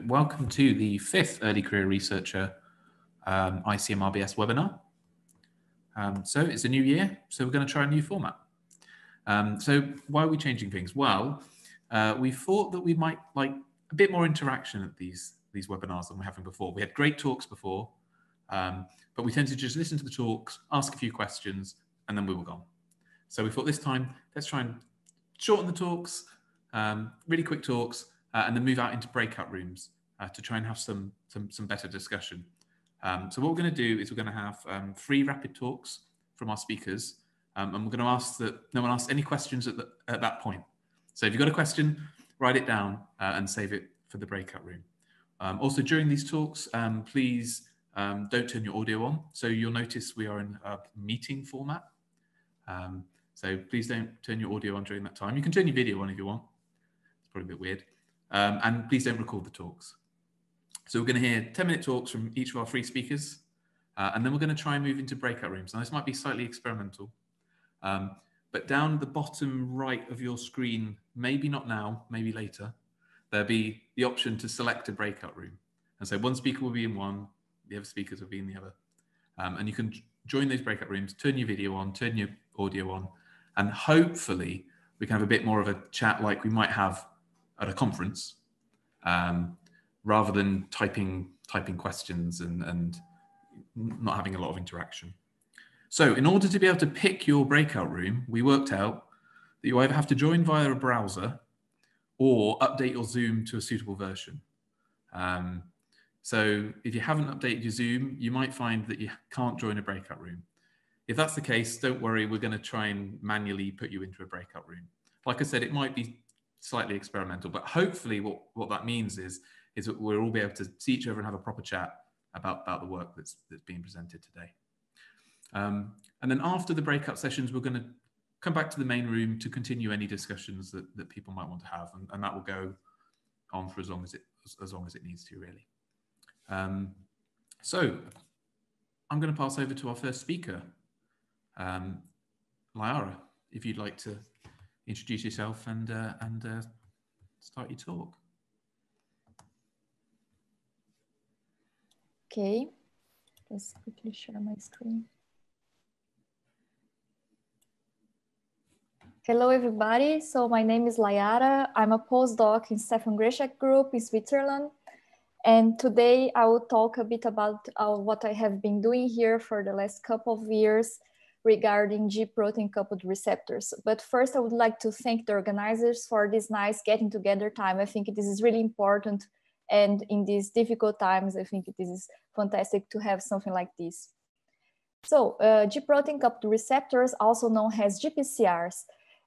Welcome to the fifth Early Career Researcher um, ICMRBS webinar. Um, so it's a new year, so we're going to try a new format. Um, so why are we changing things? Well, uh, we thought that we might like a bit more interaction at these, these webinars than we're having before. We had great talks before, um, but we tend to just listen to the talks, ask a few questions, and then we were gone. So we thought this time, let's try and shorten the talks, um, really quick talks, uh, and then move out into breakout rooms uh, to try and have some, some, some better discussion. Um, so what we're going to do is we're going to have um, three rapid talks from our speakers, um, and we're going to ask that no one asks any questions at, the, at that point. So if you've got a question, write it down uh, and save it for the breakout room. Um, also during these talks, um, please um, don't turn your audio on. So you'll notice we are in a meeting format. so please don't turn your audio on during that time. You can turn your video on if you want. It's probably a bit weird. Um, and please don't record the talks. So we're going to hear 10 minute talks from each of our three speakers. Uh, and then we're going to try and move into breakout rooms. Now this might be slightly experimental, um, but down the bottom right of your screen, maybe not now, maybe later, there'll be the option to select a breakout room. And so one speaker will be in one, the other speakers will be in the other. Um, and you can join those breakout rooms, turn your video on, turn your audio on, and hopefully we can have a bit more of a chat like we might have at a conference um, rather than typing typing questions and, and not having a lot of interaction. So in order to be able to pick your breakout room, we worked out that you either have to join via a browser or update your Zoom to a suitable version. Um, so if you haven't updated your Zoom, you might find that you can't join a breakout room. If that's the case, don't worry, we're going to try and manually put you into a breakout room. Like I said, it might be slightly experimental. But hopefully, what, what that means is is that we'll all be able to see each other and have a proper chat about, about the work that's that's being presented today. Um, and then after the breakout sessions, we're going to come back to the main room to continue any discussions that, that people might want to have, and, and that will go on for as long as it as, as long as it needs to, really. Um, so I'm going to pass over to our first speaker, um, Layara, if you'd like to introduce yourself and uh, and uh, start your talk. Okay, let's quickly share my screen. Hello, everybody. So my name is Layara. I'm a postdoc in Stephan Grzesiek Group in Switzerland. And today I will talk a bit about uh, what I have been doing here for the last couple of years regarding G protein coupled receptors. But first, I would like to thank the organizers for this nice getting together time. I think this is really important. And in these difficult times, I think this is fantastic to have something like this. So uh, G protein coupled receptors, also known as GPCRs,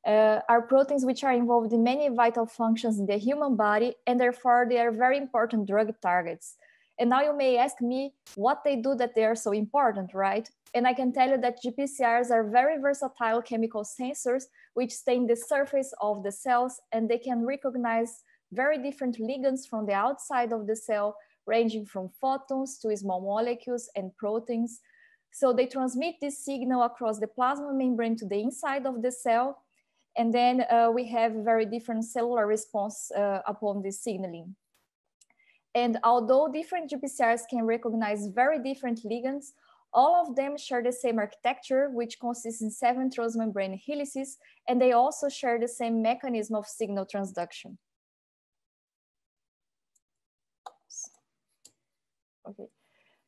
uh, are proteins which are involved in many vital functions in the human body, and therefore they are very important drug targets. And now you may ask me what they do that they are so important, right? And I can tell you that GPCRs are very versatile chemical sensors which stain the surface of the cells and they can recognize very different ligands from the outside of the cell, ranging from photons to small molecules and proteins. So they transmit this signal across the plasma membrane to the inside of the cell. And then uh, we have very different cellular response uh, upon this signaling. And although different GPCRs can recognize very different ligands, all of them share the same architecture, which consists in seven transmembrane helices, and they also share the same mechanism of signal transduction. Okay.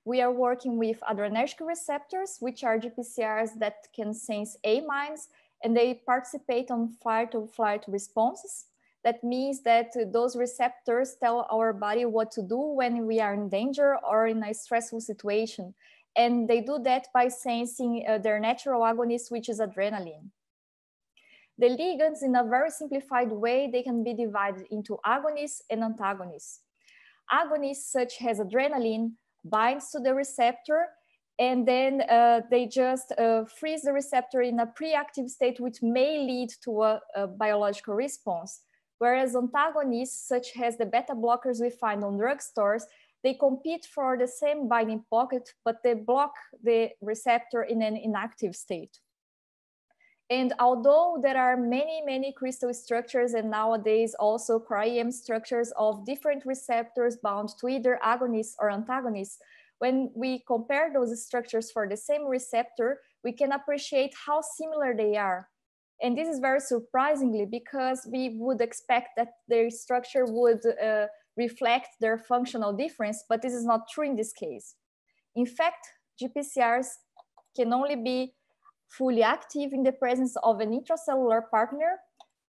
We are working with adrenergic receptors, which are GPCRs that can sense amines, and they participate on fight-or-flight responses. That means that those receptors tell our body what to do when we are in danger or in a stressful situation. And they do that by sensing uh, their natural agonist, which is adrenaline. The ligands, in a very simplified way, they can be divided into agonists and antagonists. Agonists, such as adrenaline, binds to the receptor and then uh, they just uh, freeze the receptor in a pre-active state, which may lead to a, a biological response. Whereas antagonists, such as the beta blockers we find on drugstores, they compete for the same binding pocket, but they block the receptor in an inactive state. And although there are many, many crystal structures and nowadays also cryo-EM structures of different receptors bound to either agonists or antagonists, when we compare those structures for the same receptor, we can appreciate how similar they are. And this is very surprisingly because we would expect that their structure would uh, reflect their functional difference, but this is not true in this case. In fact, GPCRs can only be fully active in the presence of an intracellular partner,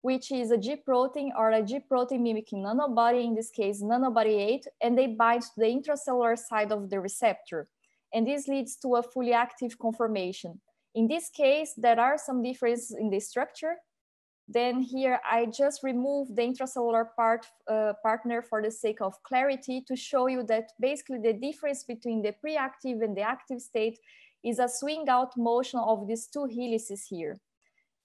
which is a G protein or a G protein mimicking nanobody, in this case, nanobody 8, and they bind to the intracellular side of the receptor. And this leads to a fully active conformation. In this case, there are some differences in the structure. Then here I just remove the intracellular part, uh, partner for the sake of clarity to show you that basically the difference between the pre-active and the active state is a swing out motion of these two helices here.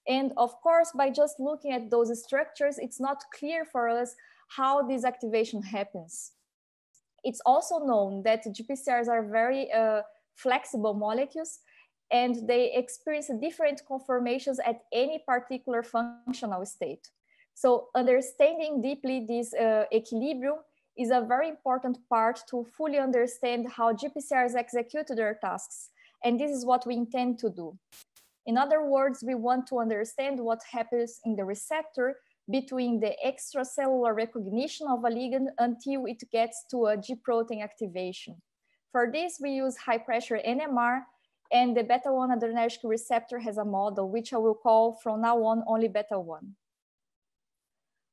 And of course, by just looking at those structures, it's not clear for us how this activation happens. It's also known that GPCRs are very uh, flexible molecules and they experience different conformations at any particular functional state. So understanding deeply this uh, equilibrium is a very important part to fully understand how GPCRs execute their tasks and this is what we intend to do. In other words, we want to understand what happens in the receptor between the extracellular recognition of a ligand until it gets to a G protein activation. For this, we use high pressure NMR and the beta 1 adrenergic receptor has a model, which I will call from now on only beta 1.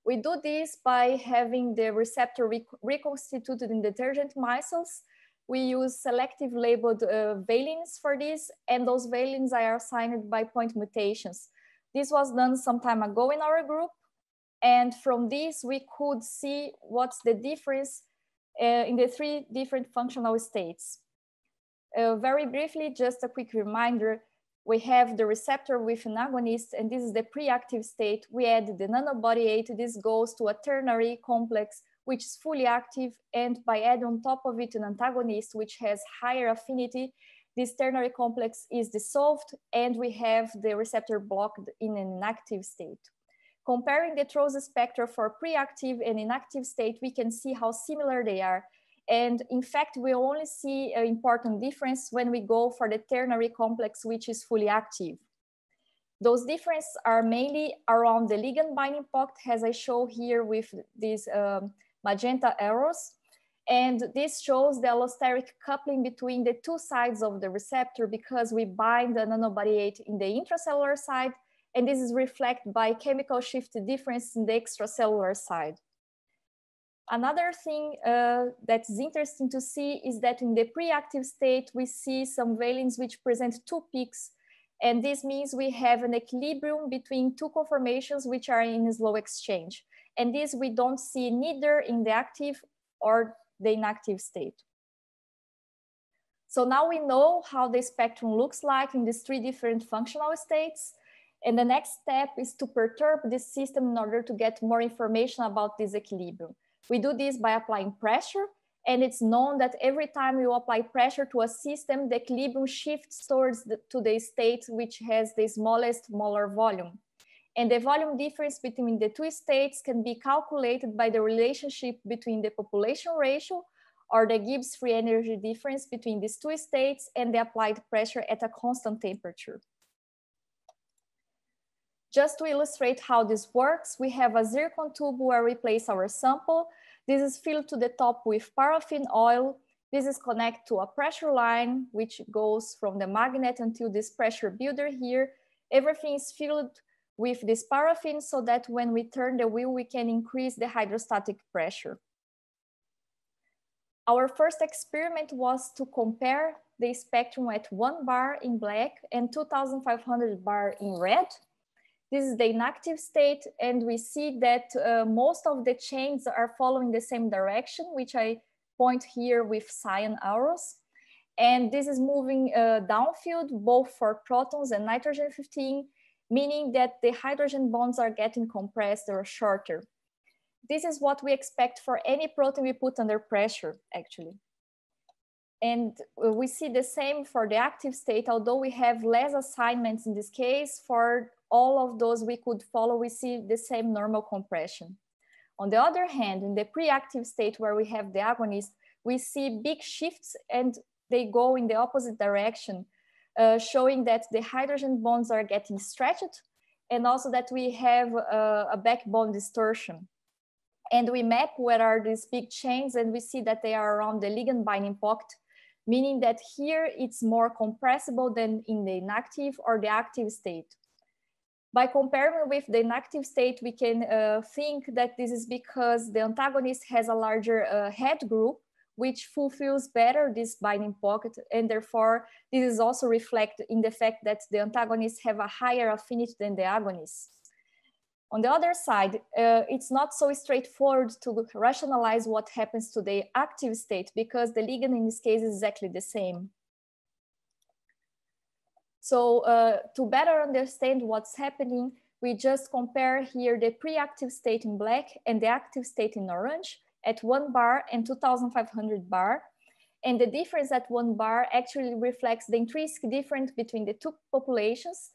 We do this by having the receptor reconstituted in detergent micelles we use selective labeled uh, valines for this, and those valines are assigned by point mutations. This was done some time ago in our group, and from this we could see what's the difference uh, in the three different functional states. Uh, very briefly, just a quick reminder, we have the receptor with an agonist, and this is the pre-active state. We add the nanobody 8, this goes to a ternary complex which is fully active, and by adding on top of it an antagonist, which has higher affinity, this ternary complex is dissolved, and we have the receptor blocked in an inactive state. Comparing the TROSY spectra for pre-active and inactive state, we can see how similar they are. And in fact, we only see an important difference when we go for the ternary complex, which is fully active. Those differences are mainly around the ligand binding pocket, as I show here with these um, magenta arrows. And this shows the allosteric coupling between the two sides of the receptor because we bind the nanobody 8 in the intracellular side, and this is reflected by chemical shift difference in the extracellular side. Another thing uh, that's interesting to see is that in the pre-active state, we see some valines which present two peaks. And this means we have an equilibrium between two conformations which are in slow exchange. And this we don't see neither in the active or the inactive state. So now we know how the spectrum looks like in these three different functional states. And the next step is to perturb this system in order to get more information about this equilibrium. We do this by applying pressure. And it's known that every time you apply pressure to a system, the equilibrium shifts towards the, to the state which has the smallest molar volume. And the volume difference between the two states can be calculated by the relationship between the population ratio or the Gibbs free energy difference between these two states and the applied pressure at a constant temperature. Just to illustrate how this works, we have a zircon tube where we place our sample. This is filled to the top with paraffin oil. This is connected to a pressure line, which goes from the magnet until this pressure builder here. Everything is filled with this paraffin so that when we turn the wheel, we can increase the hydrostatic pressure. Our first experiment was to compare the spectrum at one bar in black and 2500 bar in red. This is the inactive state, and we see that uh, most of the chains are following the same direction, which I point here with cyan arrows. And this is moving uh, downfield, both for protons and nitrogen 15, meaning that the hydrogen bonds are getting compressed or shorter. This is what we expect for any protein we put under pressure, actually. And uh, we see the same for the active state, although we have less assignments in this case for all of those we could follow, we see the same normal compression. On the other hand, in the pre-active state where we have the agonist, we see big shifts and they go in the opposite direction, uh, showing that the hydrogen bonds are getting stretched and also that we have a, a backbone distortion. And we map where are these big chains and we see that they are around the ligand binding pocket, meaning that here it's more compressible than in the inactive or the active state. By comparing with the inactive state, we can uh, think that this is because the antagonist has a larger uh, head group which fulfills better this binding pocket. And therefore, this is also reflected in the fact that the antagonists have a higher affinity than the agonists. On the other side, uh, it's not so straightforward to rationalize what happens to the active state because the ligand in this case is exactly the same. So uh, to better understand what's happening, we just compare here the pre-active state in black and the active state in orange at one bar and 2500 bar. And the difference at one bar actually reflects the intrinsic difference between the two populations.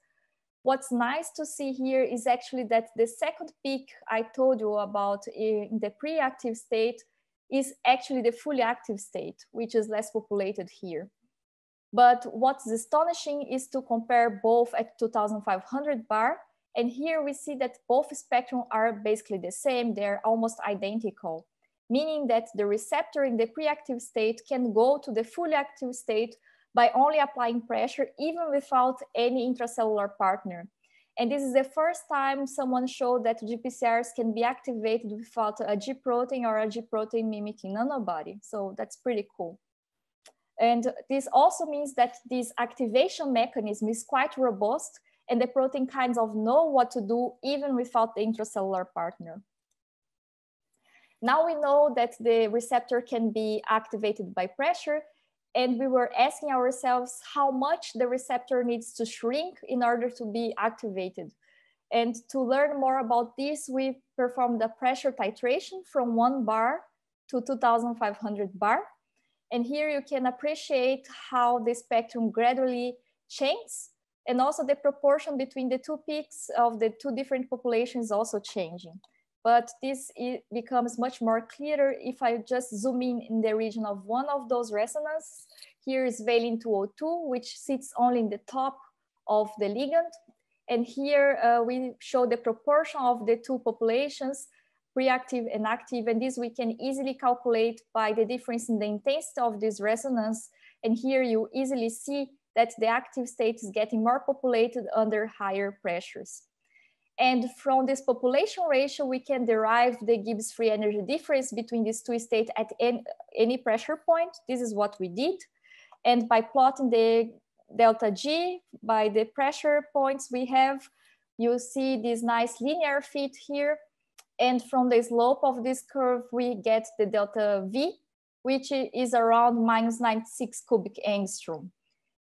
What's nice to see here is actually that the second peak I told you about in the pre-active state is actually the fully active state, which is less populated here. But what's astonishing is to compare both at 2500 bar. And here we see that both spectrum are basically the same. They're almost identical meaning that the receptor in the pre-active state can go to the fully active state by only applying pressure, even without any intracellular partner. And this is the first time someone showed that GPCRs can be activated without a G protein or a G protein mimicking nanobody. So that's pretty cool. And this also means that this activation mechanism is quite robust and the protein kinds of know what to do even without the intracellular partner. Now we know that the receptor can be activated by pressure and we were asking ourselves how much the receptor needs to shrink in order to be activated. And to learn more about this, we performed a pressure titration from one bar to 2500 bar. And here you can appreciate how the spectrum gradually changes and also the proportion between the two peaks of the two different populations also changing but this becomes much more clearer if I just zoom in in the region of one of those resonance. Here is valine 202, which sits only in the top of the ligand. And here uh, we show the proportion of the two populations, reactive and active. And this we can easily calculate by the difference in the intensity of this resonance. And here you easily see that the active state is getting more populated under higher pressures. And from this population ratio, we can derive the Gibbs free energy difference between these two states at any pressure point. This is what we did. And by plotting the delta G by the pressure points we have, you see this nice linear fit here. And from the slope of this curve, we get the delta V, which is around minus 96 cubic angstrom,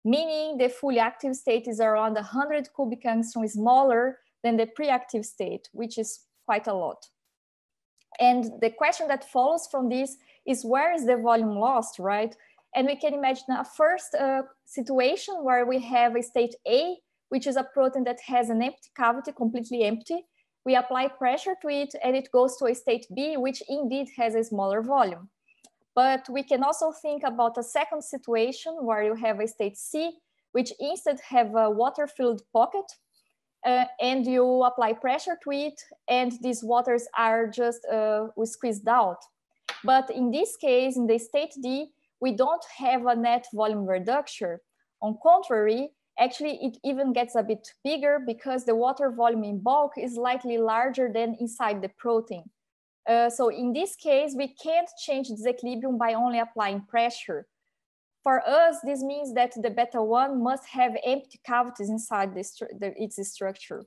meaning the fully active state is around 100 cubic angstrom smaller than the pre-active state, which is quite a lot. And the question that follows from this is where is the volume lost, right? And we can imagine a first uh, situation where we have a state A, which is a protein that has an empty cavity, completely empty. We apply pressure to it and it goes to a state B, which indeed has a smaller volume. But we can also think about a second situation where you have a state C, which instead have a water-filled pocket uh, and you apply pressure to it and these waters are just uh, squeezed out. But in this case, in the state D, we don't have a net volume reduction. On contrary, actually it even gets a bit bigger because the water volume in bulk is slightly larger than inside the protein. Uh, so in this case, we can't change this equilibrium by only applying pressure. For us, this means that the beta 1 must have empty cavities inside the, the, its structure.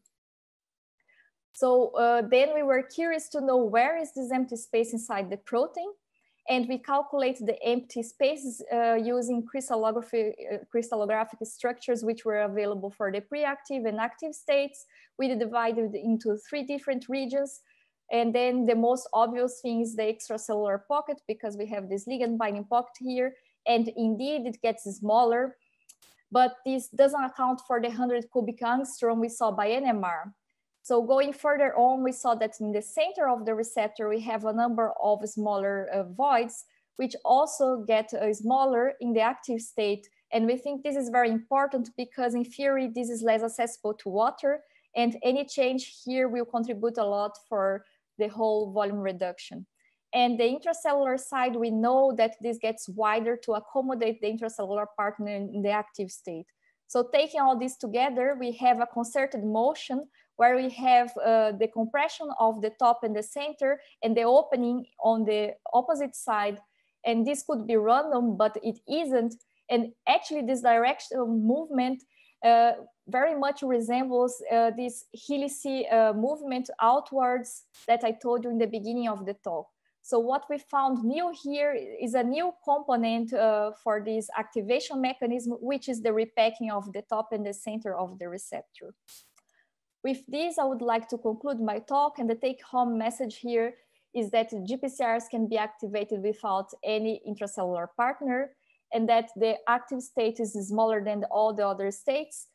So uh, then we were curious to know where is this empty space inside the protein. And we calculate the empty spaces uh, using crystallography, uh, crystallographic structures which were available for the pre-active and active states. We divided into three different regions. And then the most obvious thing is the extracellular pocket because we have this ligand binding pocket here and indeed it gets smaller. but this doesn't account for the 100 cubic angstrom we saw by NMR. So going further on, we saw that in the center of the receptor, we have a number of smaller uh, voids, which also get uh, smaller in the active state. And we think this is very important because in theory, this is less accessible to water and any change here will contribute a lot for the whole volume reduction. And the intracellular side, we know that this gets wider to accommodate the intracellular partner in the active state. So taking all this together, we have a concerted motion where we have uh, the compression of the top and the center and the opening on the opposite side. And this could be random, but it isn't. And actually this directional movement uh, very much resembles uh, this helice uh, movement outwards that I told you in the beginning of the talk. So what we found new here is a new component uh, for this activation mechanism, which is the repacking of the top and the center of the receptor. With this, I would like to conclude my talk and the take home message here is that GPCRs can be activated without any intracellular partner and that the active state is smaller than all the other states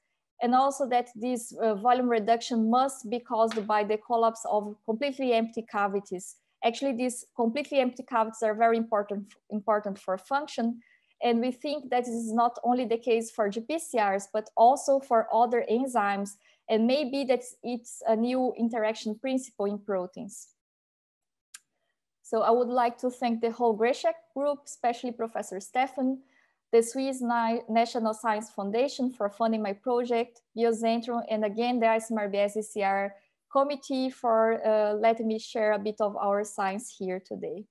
and also that this uh, volume reduction must be caused by the collapse of completely empty cavities Actually, these completely empty cavities are very important, important for function. And we think that this is not only the case for GPCRs, but also for other enzymes. And maybe that it's a new interaction principle in proteins. So I would like to thank the whole Grzesiek group, especially Professor Stephan, the Swiss National Science Foundation for funding my project, Biozentrum, and again, the ICMRBS ECR committee for uh, letting me share a bit of our science here today.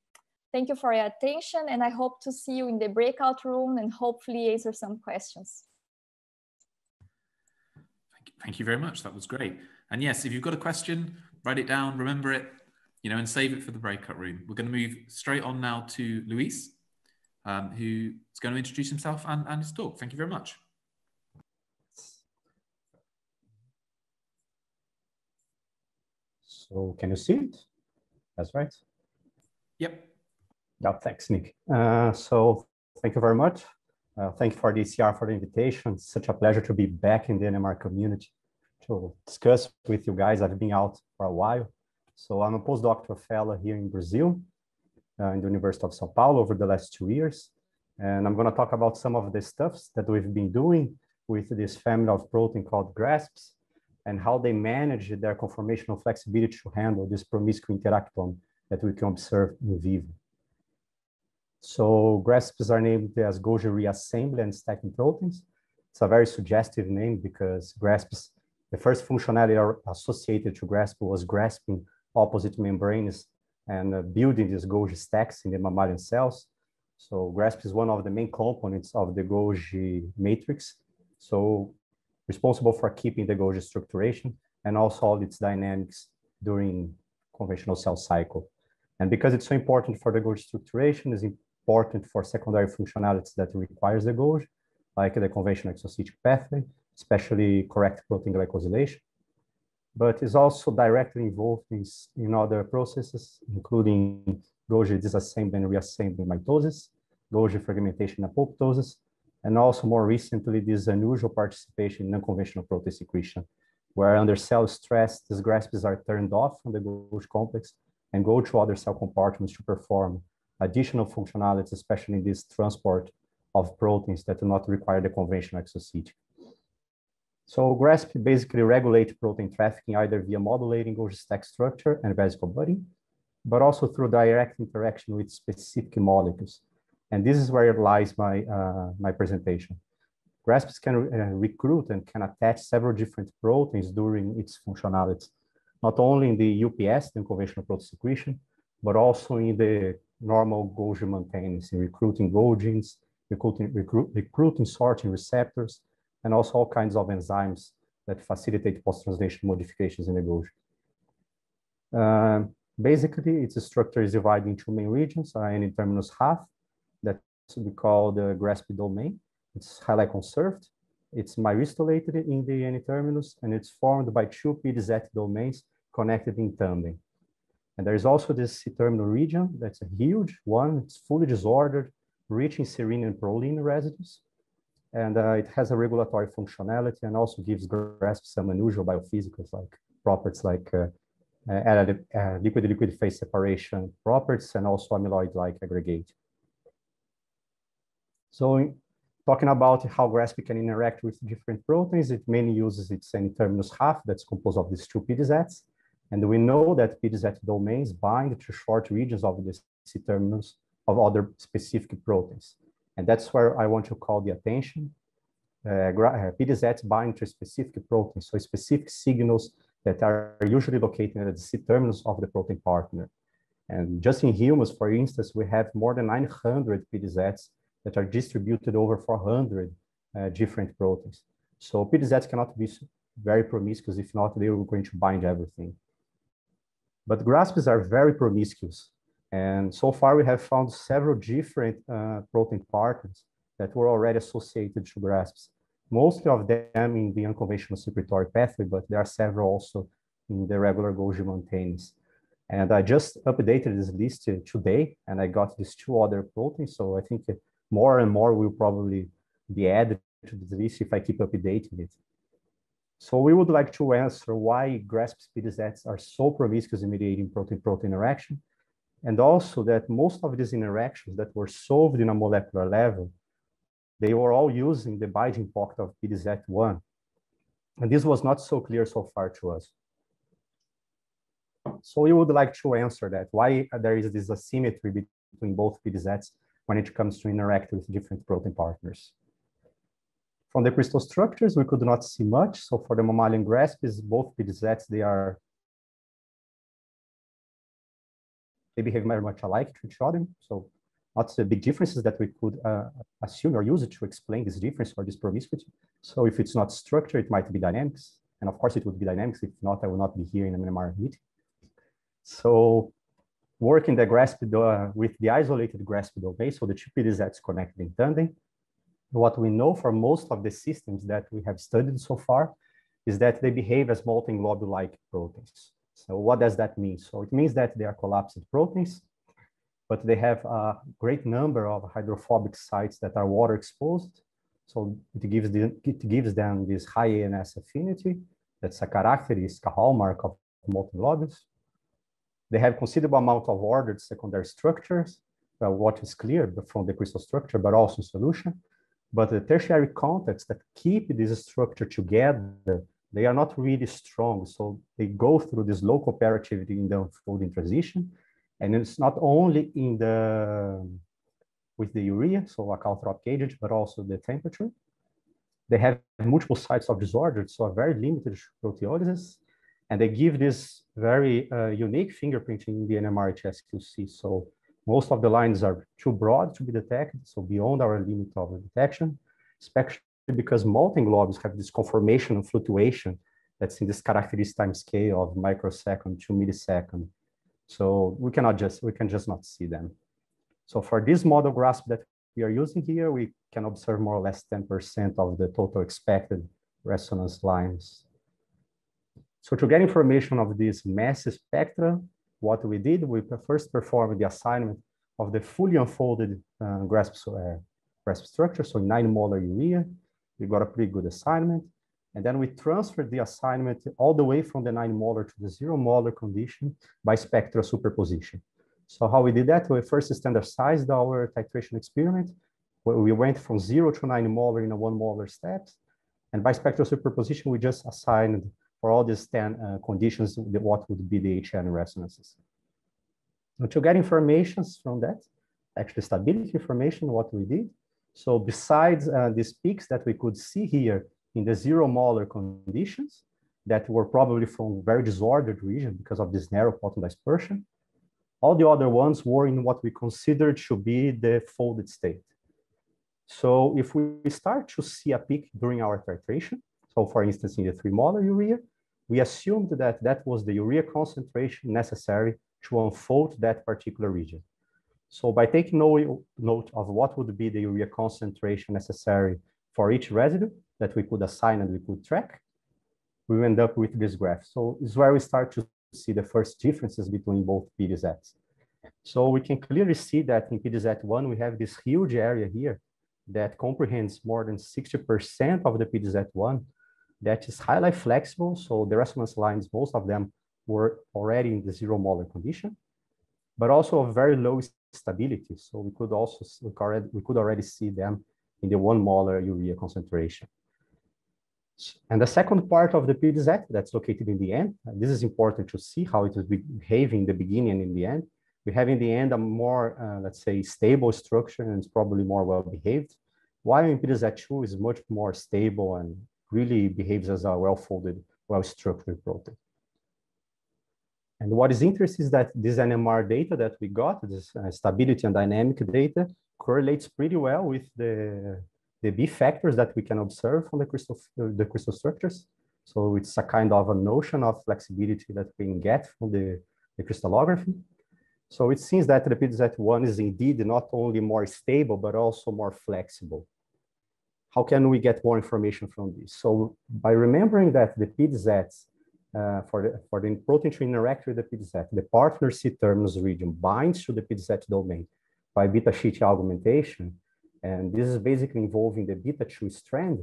Thank you for your attention and I hope to see you in the breakout room and hopefully answer some questions. Thank you, very much. That was great. And yes, if you've got a question, write it down, remember it, you know, and save it for the breakout room. We're going to move straight on now to Luis, um, who is going to introduce himself and, and his talk. Thank you very much. So can you see it? That's right. Yep. Yeah, thanks, Nick. Uh, so thank you very much. Uh, thank you for ECR for the invitation. It's such a pleasure to be back in the NMR community to discuss with you guys. I've been out for a while. So I'm a postdoctoral fellow here in Brazil, uh, in the University of Sao Paulo over the last two years. And I'm going to talk about some of the stuffs that we've been doing with this family of protein called GRASPs and how they manage their conformational flexibility to handle this promiscuous interactome that we can observe in vivo. So GRASPs are named as Golgi reassembly and stacking proteins. It's a very suggestive name because GRASPs, the first functionality associated to GRASP was grasping opposite membranes and uh, building these Golgi stacks in the mammalian cells. So GRASP is one of the main components of the Golgi matrix. So responsible for keeping the Golgi structuration and also all its dynamics during conventional cell cycle. And because it's so important for the Golgi structuration, is important for secondary functionalities that requires the Golgi, like the conventional exocytic pathway, especially correct protein glycosylation. But is also directly involved in, in other processes, including Golgi disassembly and reassembly mitosis, Golgi fragmentation apoptosis, and also more recently, this unusual participation in unconventional protein secretion, where under cell stress, these GRASPs are turned off from the Golgi complex and go to other cell compartments to perform additional functionalities, especially in this transport of proteins that do not require the conventional exocytic. So GRASP basically regulate protein trafficking either via modulating Golgi stack structure and vesicle budding, but also through direct interaction with specific molecules, and this is where lies my, uh, my presentation. GRASPs can uh, recruit and can attach several different proteins during its functionalities, not only in the UPS, the conventional protein secretion, but also in the normal Golgi maintenance, in recruiting Golgins, recruiting, recruit, recruiting sorting receptors, and also all kinds of enzymes that facilitate post-translation modifications in the Golgi. Uh, basically, its structure is divided into main regions, uh, N terminus half, that we call the GRASP domain. It's highly conserved. It's myristoylated in the N-terminus, and it's formed by two PDZ domains connected in tandem. And there's also this C-terminal region that's a huge one. It's fully disordered, rich in serine and proline residues. and uh, it has a regulatory functionality and also gives GRASP some unusual biophysicals like properties like uh, uh, liquid-liquid phase separation properties and also amyloid-like aggregate. So talking about how GRASP can interact with different proteins, it mainly uses its N-terminus half that's composed of these two PDZs. And we know that PDZ domains bind to short regions of the C-terminus of other specific proteins. And that's where I want to call the attention. Uh, uh PDZs bind to specific proteins, so specific signals that are usually located at the C-terminus of the protein partner. And just in humans, for instance, we have more than 900 PDZs that are distributed over 400 uh, different proteins. So PDZs cannot be very promiscuous. If not, they are going to bind everything. But GRASPs are very promiscuous. And so far, we have found several different uh, protein partners that were already associated to GRASPs. Mostly of them in the unconventional secretory pathway, but there are several also in the regular Golgi mountains. And I just updated this list today, and I got these two other proteins. So I think more and more will probably be added to the list if I keep updating it. So we would like to answer why GRASP PDZs are so promiscuous in mediating protein-protein interaction, and also that most of these interactions that were solved in a molecular level, they were all using the binding pocket of PDZ1. And this was not so clear so far to us. So we would like to answer that, why there is this asymmetry between both PDZs when it comes to interact with different protein partners. From the crystal structures, we could not see much. So for the mammalian grasps, both PDZs, they are they behave very much alike to each other. So not the big differences that we could uh, assume or use it to explain this difference or this promiscuity. So if it's not structure, it might be dynamics. And of course it would be dynamics. If not, I will not be here in an NMR meeting. So working the grasp uh, with the isolated grasp domain, so the two PDZs connected in tandem. What we know for most of the systems that we have studied so far is that they behave as molten-globule-like proteins. So what does that mean? So it means that they are collapsed proteins, but they have a great number of hydrophobic sites that are water exposed. So it gives, the, it gives them this high ANS affinity. That's a characteristic, a hallmark of molten globules. They have considerable amount of ordered secondary structures, well, what is clear from the crystal structure, but also solution. But the tertiary contacts that keep this structure together they are not really strong. So they go through this low cooperativity in the unfolding transition. And it's not only in the, with the urea, so a chaotropic agent, but also the temperature. They have multiple sites of disorder, so a very limited proteolysis. And they give this very uh, unique fingerprinting in the NMR-HSQC. So most of the lines are too broad to be detected, so beyond our limit of detection, especially because molten globes have this conformation and fluctuation that's in this characteristic time scale of microsecond to millisecond. So we cannot just, we can just not see them. So for this model grasp that we are using here, we can observe more or less 10% of the total expected resonance lines. So to get information of this massive spectra, what we did, we first performed the assignment of the fully unfolded uh, grasp, uh, grasp structure, so nine molar urea, we got a pretty good assignment. And then we transferred the assignment all the way from the nine molar to the zero molar condition by spectral superposition. So how we did that, we first standardized our titration experiment. We went from zero to nine molar in a one molar steps. And by spectral superposition, we just assigned for all these 10 uh, conditions, what would be the HN resonances. And to get informations from that, actually stability information, what we did, so besides uh, these peaks that we could see here in the zero molar conditions that were probably from very disordered region because of this narrow photon dispersion, all the other ones were in what we considered to be the folded state. So if we start to see a peak during our titration, so for instance, in the three molar urea, we assumed that that was the urea concentration necessary to unfold that particular region. So by taking no note of what would be the urea concentration necessary for each residue that we could assign and we could track, we end up with this graph. So it's where we start to see the first differences between both PDZs. So we can clearly see that in PDZ1, we have this huge area here that comprehends more than 60% of the PDZ1 that is highly flexible. So the resonance lines, most of them were already in the zero molar condition, but also of very low stability. So we could also we could already, we could already see them in the one molar urea concentration. And the second part of the PDZ that's located in the end, this is important to see how it is behaving in the beginning and in the end. We have in the end a more, uh, let's say, stable structure and it's probably more well behaved, while in PDZ2 is much more stable and really behaves as a well-folded, well-structured protein. And what is interesting is that this NMR data that we got, this uh, stability and dynamic data, correlates pretty well with the, the B factors that we can observe from the crystal, the crystal structures. So it's a kind of a notion of flexibility that we can get from the, the crystallography. So it seems that the PDZ1 is indeed not only more stable, but also more flexible how can we get more information from this? So by remembering that the PDZs uh, for, the, for the protein to interact with the PDZ, the partner C-terminus region binds to the PDZ domain by beta sheet augmentation. And this is basically involving the beta 2 strand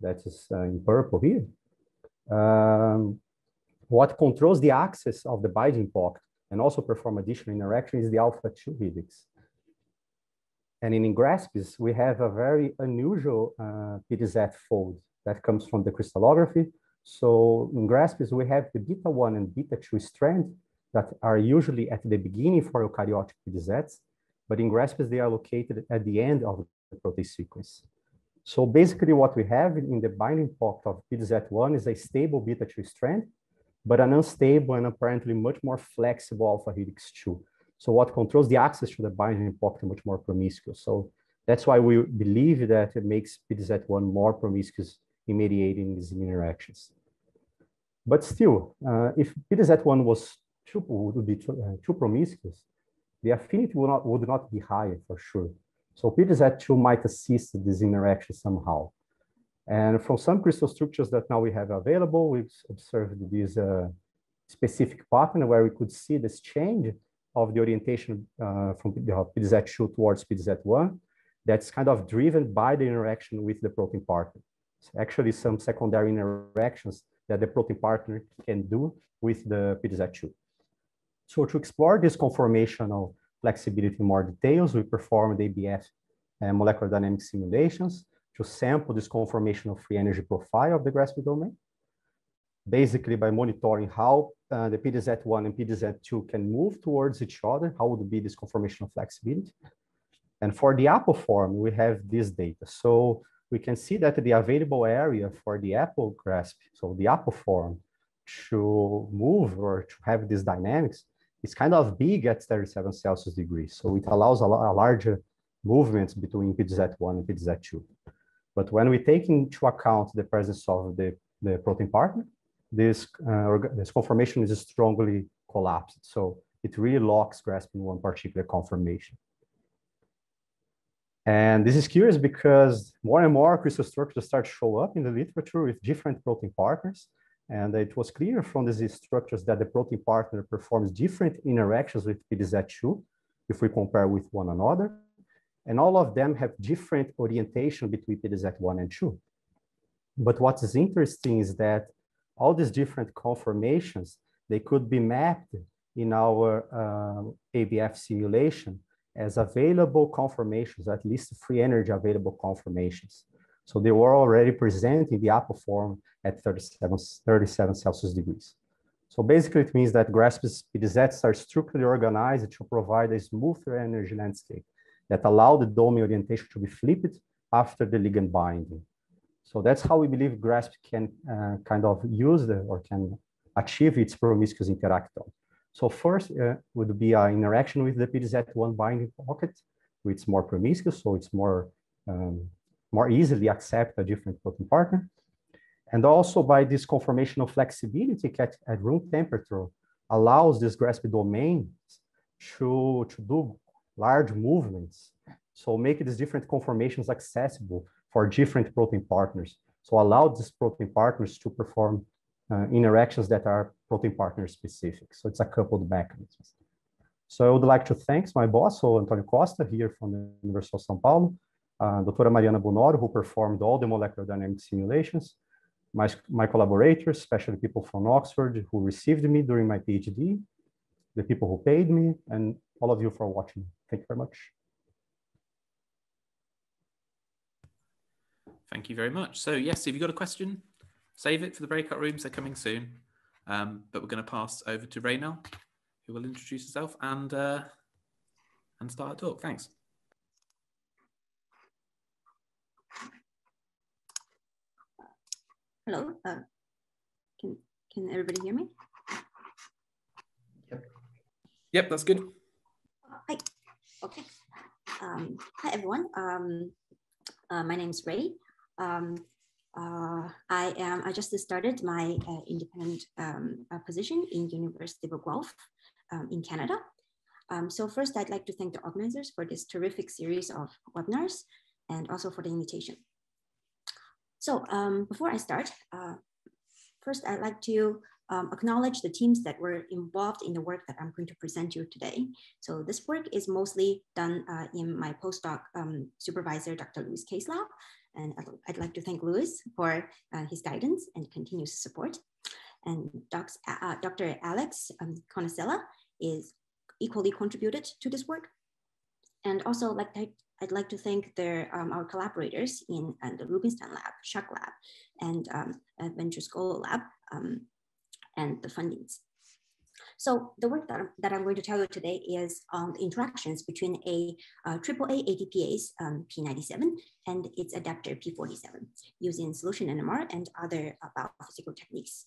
that is uh, in purple here. Um, what controls the access of the binding pocket and also perform additional interaction is the alpha 2 helix. And in GRASPs, we have a very unusual uh, PDZ fold that comes from the crystallography. So in GRASPs, we have the beta 1 and beta 2 strand that are usually at the beginning for eukaryotic PDZs, but in GRASPs, they are located at the end of the protein sequence. So basically what we have in the binding pocket of PDZ1 is a stable beta 2 strand, but an unstable and apparently much more flexible alpha helix 2. So what controls the access to the binding pocket much more promiscuous. So that's why we believe that it makes PDZ1 more promiscuous in mediating these interactions. But still, uh, if PDZ1 was too, would be too, uh, too promiscuous, the affinity would not, would not be higher for sure. So PDZ2 might assist this interaction somehow. And from some crystal structures that now we have available, we've observed this uh, specific pattern where we could see this change of the orientation uh, from the PDZ2 towards PDZ1 that's kind of driven by the interaction with the protein partner. It's actually some secondary interactions that the protein partner can do with the PDZ2. So to explore this conformational flexibility in more details, we performed ABF and molecular dynamic simulations to sample this conformational free energy profile of the GRASP domain basically by monitoring how uh, the PDZ1 and PDZ2 can move towards each other, how would be this conformational flexibility. And for the apo form, we have this data. So we can see that the available area for the apo grasp, so the apo form, to move or to have these dynamics is kind of big at 37 Celsius degrees. So it allows a, a larger movements between PDZ1 and PDZ2. But when we take into account the presence of the, the protein partner, this, uh, this conformation is strongly collapsed. So it really locks grasping one particular conformation. And this is curious because more and more crystal structures start to show up in the literature with different protein partners. And it was clear from these structures that the protein partner performs different interactions with PDZ2 if we compare with one another. And all of them have different orientation between PDZ1 and 2. But what is interesting is that all these different conformations, they could be mapped in our uh, ABF simulation as available conformations, at least free energy available conformations. So they were already present in the apo form at 37, 37 Celsius degrees. So basically it means that Grasp's PDZs are structurally organized to provide a smoother energy landscape that allow the domain orientation to be flipped after the ligand binding. So that's how we believe GRASP can uh, kind of use the, or can achieve its promiscuous interactome. So first uh, would be an interaction with the PDZ1 binding pocket, which is more promiscuous, so it's more, um, more easily accept a different protein partner. And also by this conformational flexibility at, at room temperature allows this GRASP domain to, to do large movements. So make these different conformations accessible for different protein partners. So allow these protein partners to perform uh, interactions that are protein partner specific. So it's a coupled mechanism. So I would like to thank my boss, so Antonio Costa here from the University of São Paulo. uh, Dr. Mariana Bonoro, who performed all the molecular dynamic simulations, my, my collaborators, especially people from Oxford who received me during my PhD, the people who paid me, and all of you for watching. Thank you very much. Thank you very much. So yes, if you've got a question, save it for the breakout rooms. They're coming soon. Um, but we're going to pass over to Raynell, who will introduce herself and uh, and start a talk. Thanks. Hello. Uh, can can everybody hear me? Yep. Yep, that's good. Hi. Okay. Um, hi everyone. Um, uh, my name is Ray. Um, uh, I am. I just started my uh, independent um, uh, position in University of Guelph um, in Canada. Um, so first, I'd like to thank the organizers for this terrific series of webinars and also for the invitation. So um, before I start, uh, first I'd like to um, acknowledge the teams that were involved in the work that I'm going to present you today. So this work is mostly done uh, in my postdoc supervisor, Dr. Lewis Kay's lab. And I'd, like to thank Lewis for uh, his guidance and continuous support. And docs, uh, Dr. Alex um, is equally contributed to this work. And also like I'd like to thank their, um, our collaborators in uh, the Rubinstein Lab, SHUC Lab, and um, Venture Scholar Lab, um, and the fundings. So the work that, that I'm going to tell you today is on the interactions between a uh, AAA ATPase um, P97 and its adapter P47 using solution NMR and other uh, biophysical techniques.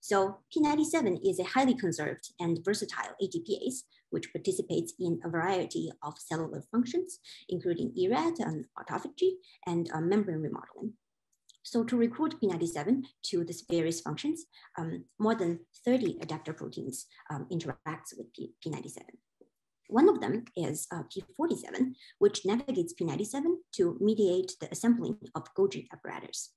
So P97 is a highly conserved and versatile ATPase, which participates in a variety of cellular functions, including ERAD and autophagy and uh, membrane remodeling. So to recruit P97 to these various functions, um, more than 30 adapter proteins um, interacts with P P97. One of them is uh, P47, which navigates P97 to mediate the assembling of Golgi apparatus.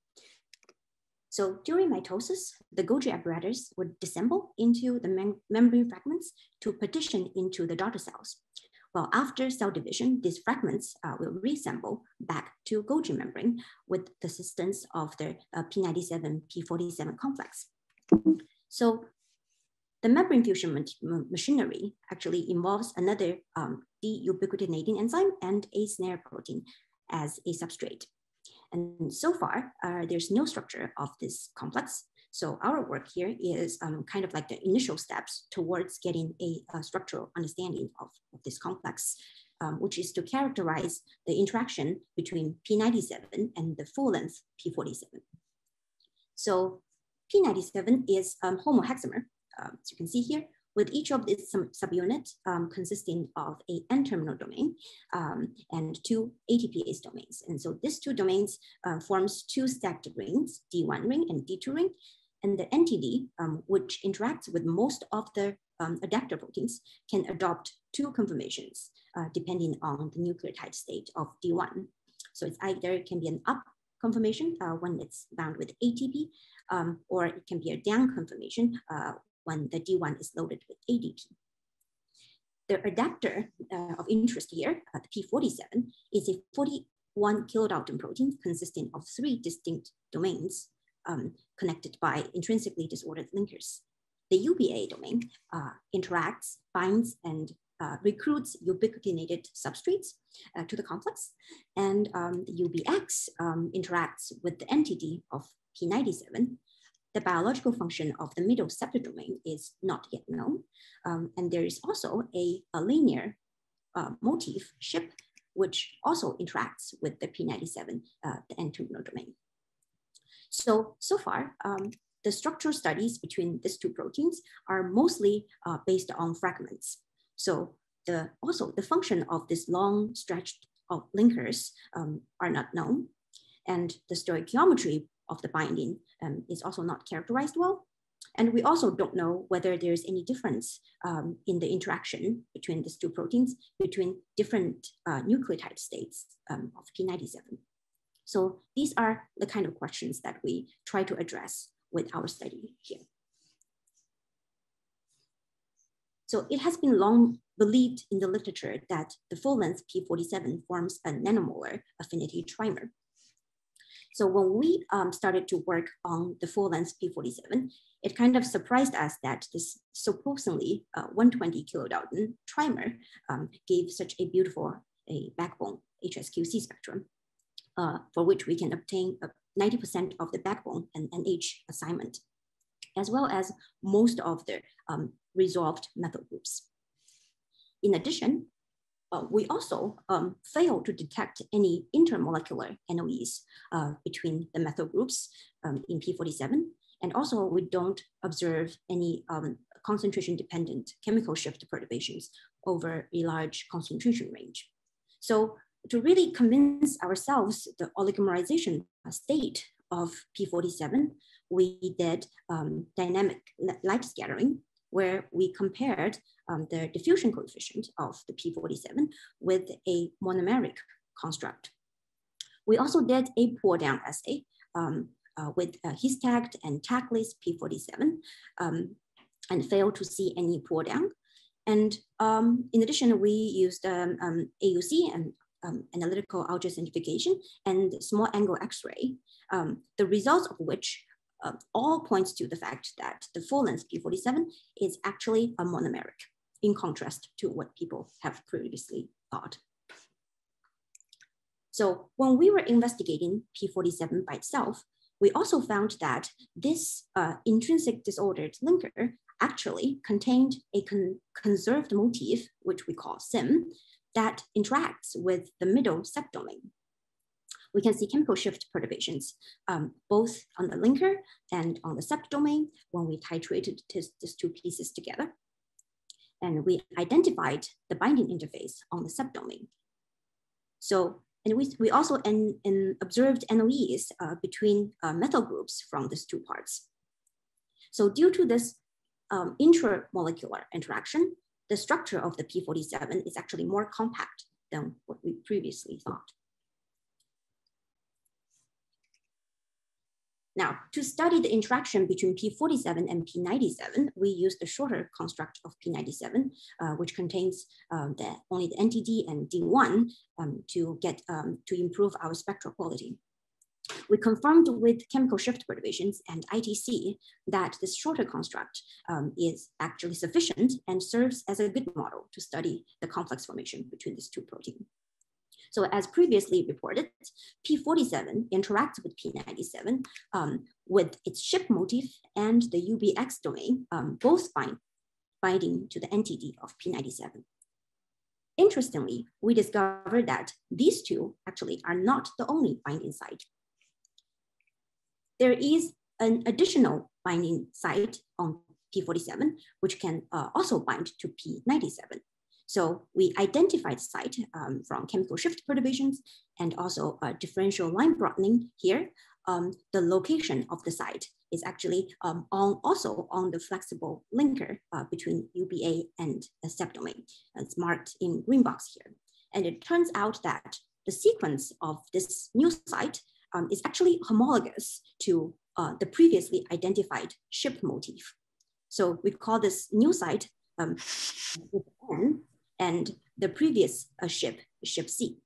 So during mitosis, the Golgi apparatus would disassemble into the mem membrane fragments to partition into the daughter cells. Well, after cell division, these fragments uh, will reassemble back to Golgi membrane with the assistance of the uh, P97, P47 complex. So the membrane fusion machinery actually involves another um, deubiquitinating enzyme and a SNARE protein as a substrate. And so far, uh, there's no structure of this complex. So our work here is um, kind of like the initial steps towards getting a, a structural understanding of, of this complex, um, which is to characterize the interaction between P97 and the full length P47. So P97 is um, homohexamer, um, as you can see here, with each of these subunits um, consisting of a N-terminal domain um, and two ATPase domains. And so these two domains uh, forms two stacked rings, D1 ring and D2 ring. And the NTD, um, which interacts with most of the um, adapter proteins, can adopt two conformations uh, depending on the nucleotide state of D1. So it's either it can be an up conformation uh, when it's bound with ATP, um, or it can be a down conformation uh, when the D1 is loaded with ADP. The adapter uh, of interest here, uh, the P47, is a 41 kilodalton protein consisting of three distinct domains um, connected by intrinsically disordered linkers. The UBA domain uh, interacts, binds, and uh, recruits ubiquitinated substrates uh, to the complex. And um, the UBX um, interacts with the NTD of P97 the biological function of the middle septal domain is not yet known. Um, and there is also a, a linear uh, motif ship, which also interacts with the P97, uh, the N-terminal domain. So, so far, um, the structural studies between these two proteins are mostly uh, based on fragments. So the, also the function of this long stretched of linkers um, are not known. And the stoichiometry of the binding um, is also not characterized well. And we also don't know whether there's any difference um, in the interaction between these two proteins between different uh, nucleotide states um, of P97. So these are the kind of questions that we try to address with our study here. So it has been long believed in the literature that the full length P47 forms a nanomolar affinity trimer. So when we um, started to work on the full length P47, it kind of surprised us that this supposedly uh, 120 kilodalton trimer um, gave such a beautiful a backbone HSQC spectrum, uh, for which we can obtain 90% of the backbone and NH assignment, as well as most of the um, resolved methyl groups. In addition, uh, we also um, fail to detect any intermolecular NOEs uh, between the methyl groups um, in P47. And also we don't observe any um, concentration dependent chemical shift perturbations over a large concentration range. So to really convince ourselves the oligomerization state of P47, we did um, dynamic light scattering where we compared um, the diffusion coefficient of the P47 with a monomeric construct. We also did a pull down assay um, uh, with uh, and tagless P47 um, and failed to see any pull down. And um, in addition, we used um, um, AUC and analytical ultracentrifugation and small angle X-ray, the results of which uh, all points to the fact that the full length P47 is actually a monomeric in contrast to what people have previously thought. So when we were investigating P47 by itself, we also found that this uh, intrinsic disordered linker actually contained a con conserved motif, which we call SIM, that interacts with the middle subdomain we can see chemical shift perturbations, um, both on the linker and on the subdomain when we titrated these two pieces together. And we identified the binding interface on the subdomain. So, and we, we also observed NOEs uh, between uh, methyl groups from these two parts. So due to this um, intramolecular interaction, the structure of the P47 is actually more compact than what we previously thought. Now, to study the interaction between P47 and P97, we used the shorter construct of P97, uh, which contains um, the, only the NTD and D1 um, to get um, to improve our spectral quality. We confirmed with chemical shift perturbations and ITC that this shorter construct um, is actually sufficient and serves as a good model to study the complex formation between these two proteins. So as previously reported, P47 interacts with P97 um, with its ship motif and the UBX domain, um, both bind, binding to the NTD of P97. Interestingly, we discovered that these two actually are not the only binding site. There is an additional binding site on P47, which can uh, also bind to P97. So we identified site um, from chemical shift perturbations and also uh, differential line broadening here. Um, the location of the site is actually um, on also on the flexible linker uh, between UBA and the subdomain. It's marked in green box here. And it turns out that the sequence of this new site um, is actually homologous to uh, the previously identified ship motif. So we call this new site um, and the previous uh, ship, ship C.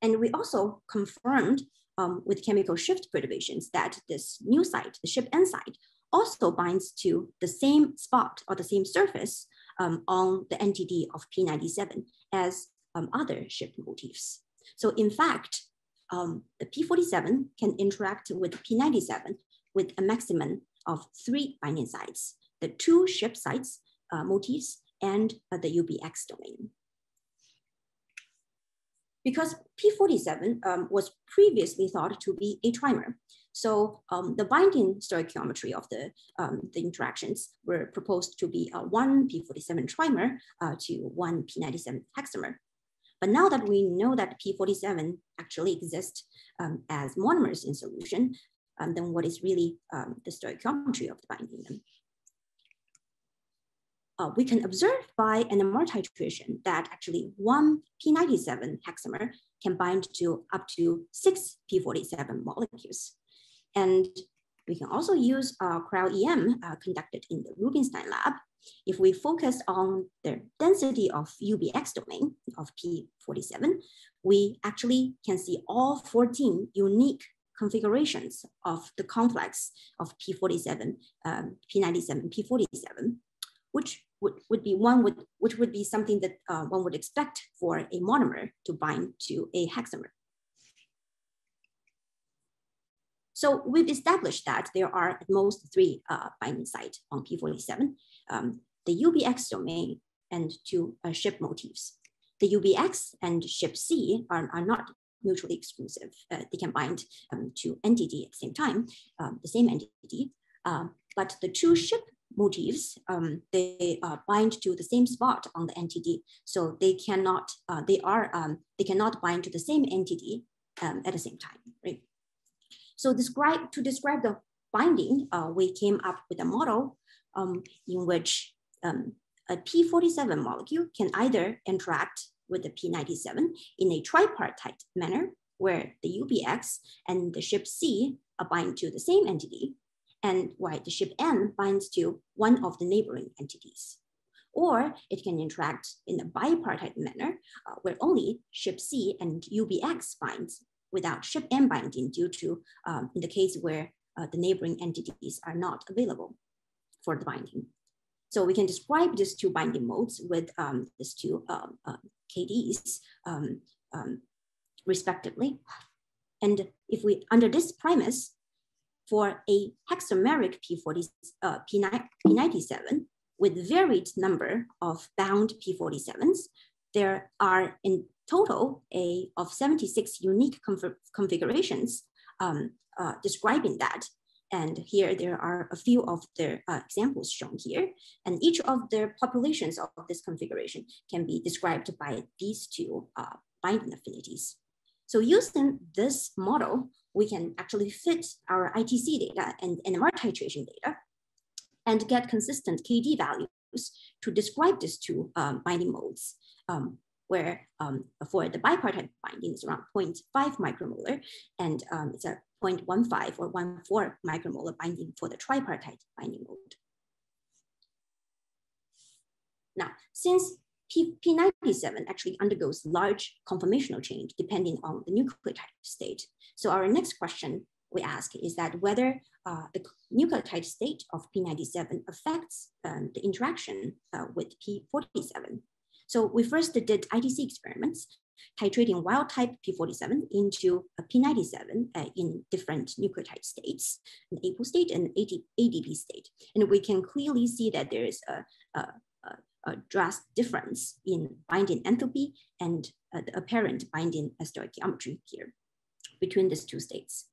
And we also confirmed um, with chemical shift perturbations that this new site, the ship N site, also binds to the same spot or the same surface um, on the NTD of P97 as um, other ship motifs. So in fact, um, the P47 can interact with P97 with a maximum of three binding sites. The two ship sites uh, motifs and uh, the UBX domain. Because P47 um, was previously thought to be a trimer, so um, the binding stoichiometry of the, um, the interactions were proposed to be a one P47 trimer uh, to one P97 hexamer. But now that we know that P47 actually exists um, as monomers in solution, um, then what is really um, the stoichiometry of the binding? uh, we can observe by NMR titration that actually one P97 hexamer can bind to up to six P47 molecules. And we can also use uh, cryo-EM uh, conducted in the Rubinstein lab. If we focus on the density of UBX domain of P47, we actually can see all 14 unique configurations of the complex of P47, um, P97, P47, which would, would be one would, which would be something that uh, one would expect for a monomer to bind to a hexamer. So we've established that there are at most three uh, binding sites on P47, um, the UBX domain and two uh, ship motifs. The UBX and ship C are, are not mutually exclusive. Uh, they can bind um, to NTD at the same time, um, the same entity. Uh, but the two ship motifs, um, they uh, bind to the same spot on the NTD. So they cannot, uh, they are, um, they cannot bind to the same entity um, at the same time, right? So describe, to describe the binding, uh, we came up with a model um, in which um, a P47 molecule can either interact with the P97 in a tripartite manner, where the UBX and the ship C bind to the same entity, and while the ship N binds to one of the neighboring entities. Or it can interact in a bipartite manner, uh, where only ship C and UBX binds without ship N binding due to, um, in the case where uh, the neighboring entities are not available for the binding. So we can describe these two binding modes with um, these two um, uh, KDs um, um, respectively. And if we, under this premise, for a hexameric P40, uh, P97 with varied number of bound P47s, there are in total a of 76 unique configurations um, uh, describing that. And here there are a few of the uh, examples shown here. And each of the populations of this configuration can be described by these two uh, binding affinities. So using this model, we can actually fit our ITC data and NMR titration data and get consistent KD values to describe these two um, binding modes. Um, where um, for the bipartite binding is around 0.5 micromolar and um, it's a 0.15 or 1.4 micromolar binding for the tripartite binding mode. Now, since P P97 actually undergoes large conformational change depending on the nucleotide state. So our next question we ask is that whether uh, the nucleotide state of P97 affects um, the interaction uh, with P47. So we first did ITC experiments, titrating wild type P47 into a P97 uh, in different nucleotide states, an APO state and AD, ADP state. And we can clearly see that there is a, a, a drastic difference in binding enthalpy and uh, the apparent binding stoichiometry here between these two states.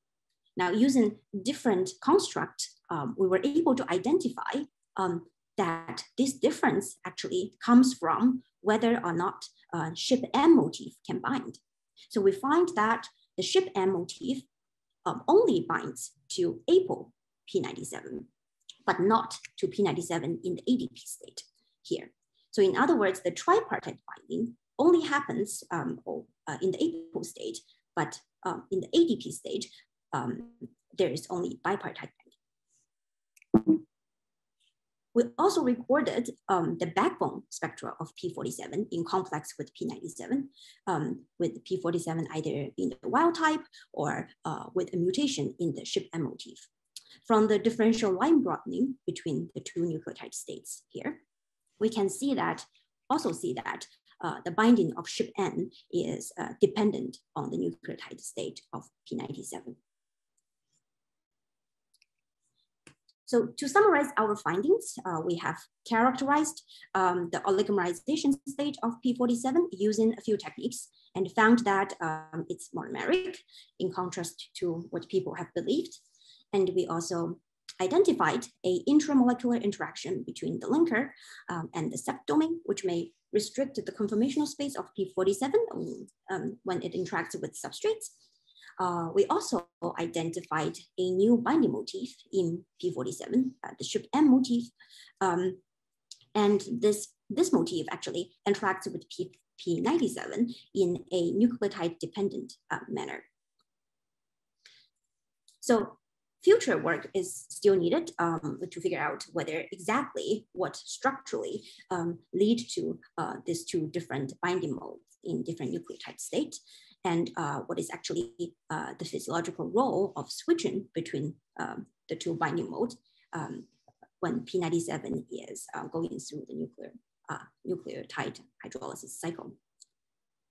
Now, using different construct, um, we were able to identify um, that this difference actually comes from whether or not uh, ship N motif can bind. So we find that the ship N motif um, only binds to APO P97, but not to P97 in the ADP state here. So in other words, the tripartite binding only happens um, uh, in the APO state, but um, in the ADP state, um, there is only bipartite. We also recorded um, the backbone spectra of P47 in complex with P97, um, with P47 either in the wild type or uh, with a mutation in the ship N motif. From the differential line broadening between the two nucleotide states here, we can see that, also see that uh, the binding of ship N is uh, dependent on the nucleotide state of P97. So to summarize our findings, uh, we have characterized um, the oligomerization state of P47 using a few techniques and found that um, it's monomeric in contrast to what people have believed. And we also identified a intramolecular interaction between the linker um, and the SEP domain, which may restrict the conformational space of P47 um, when it interacts with substrates. Uh, we also identified a new binding motif in P47, uh, the ship N motif. Um, and this, this motif actually interacts with P, P97 in a nucleotide dependent uh, manner. So future work is still needed um, to figure out whether exactly what structurally um, lead to uh, these two different binding modes in different nucleotide state and uh, what is actually uh, the physiological role of switching between um, the two binding modes um, when P97 is uh, going through the nuclear uh, nucleotide hydrolysis cycle.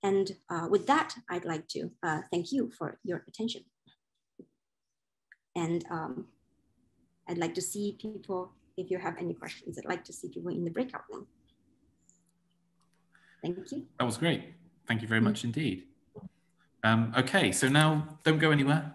And uh, with that, I'd like to thank you for your attention. And um, I'd like to see people, if you have any questions, I'd like to see people in the breakout room. Thank you. That was great. Thank you very much indeed. Um, okay, so now don't go anywhere.